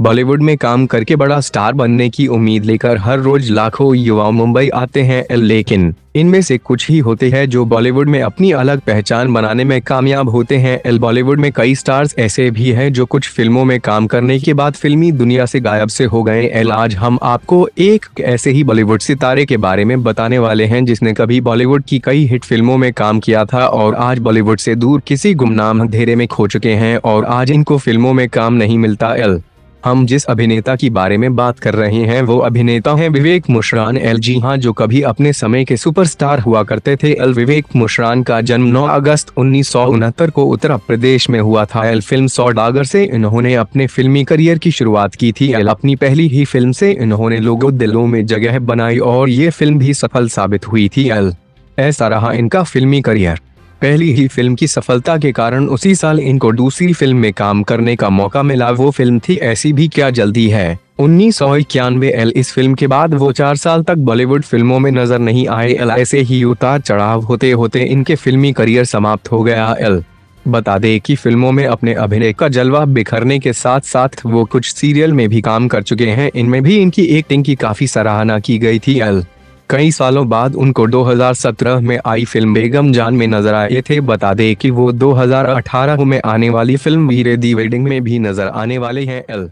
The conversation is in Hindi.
बॉलीवुड में काम करके बड़ा स्टार बनने की उम्मीद लेकर हर रोज लाखों युवा मुंबई आते हैं, लेकिन इनमें से कुछ ही होते हैं जो बॉलीवुड में अपनी अलग पहचान बनाने में कामयाब होते हैं। एल बॉलीवुड में कई स्टार्स ऐसे भी हैं जो कुछ फ़िल्मों में काम करने के बाद फिल्मी दुनिया से गायब से हो गए एल, आज हम आपको एक ऐसे ही बॉलीवुड सितारे के बारे में बताने वाले हैं जिसने कभी बॉलीवुड की कई हिट फ़िल्मों में काम किया था और आज बॉलीवुड से दूर किसी गुमनाम अंधेरे में खो चुके हैं और आज इनको फ़िल्मों में काम नहीं मिलता। एल हम जिस अभिनेता की बारे में बात कर रहे हैं, वो अभिनेता हैं विवेक मुशरान एल। जी हाँ जो कभी अपने समय के सुपरस्टार हुआ करते थे। एल। विवेक मुशरान का जन्म 9 अगस्त उन्नीस सौ उनहत्तर को उत्तर प्रदेश में हुआ था। एल। फ़िल्म सौदागर से इन्होंने अपने फिल्मी करियर की शुरुआत की थी। एल अपनी पहली ही फ़िल्म से इन्होंने लोगों दिलों में जगह बनाई और ये फ़िल्म भी सफल साबित हुई थी। एल। ऐसा रहा इनका फिल्मी करियर। पहली ही फ़िल्म की सफलता के कारण उसी साल इनको दूसरी फ़िल्म में काम करने का मौका मिला। वो फ़िल्म थी, ऐसी भी क्या जल्दी है? उन्नीस सौ इक्यानवे एल, इस फ़िल्म के बाद वो चार साल तक बॉलीवुड फ़िल्मों में नज़र नहीं आए। एल, ऐसे ही उतार चढ़ाव होते होते इनके फिल्मी करियर समाप्त हो गया। एल, बता दें कि फ़िल्मों में अपने अभिनय का जलवा बिखरने के साथ साथ वो कुछ सीरियल में भी काम कर चुके हैं। इनमें भी इनकी एक्टिंग की काफ़ी सराहना की गई थी। एल कई सालों बाद उनको 2017 में आई फ़िल्म बेगम जान में नज़र आए थे। बता दें कि वो 2018 में आने वाली फ़िल्म वीरे दी वेडिंग में भी नज़र आने वाले हैं। एल